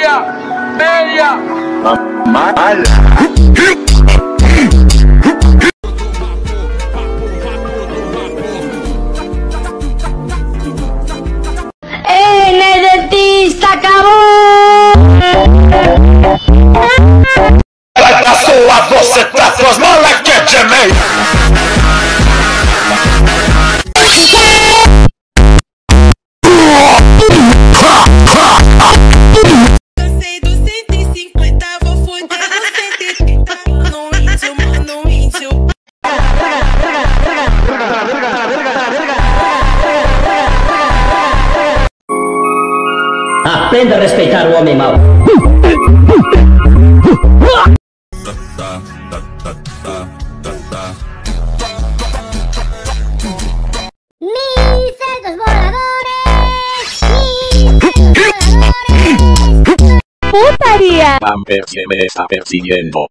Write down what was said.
bella, bella. Mala. ¡El de ti se acabó! A sua você transformou like a Jamaica. Aprenda a respeitar o homem mau. ¡Mis voladores! ¡Putaría! Bamper que me está persiguiendo.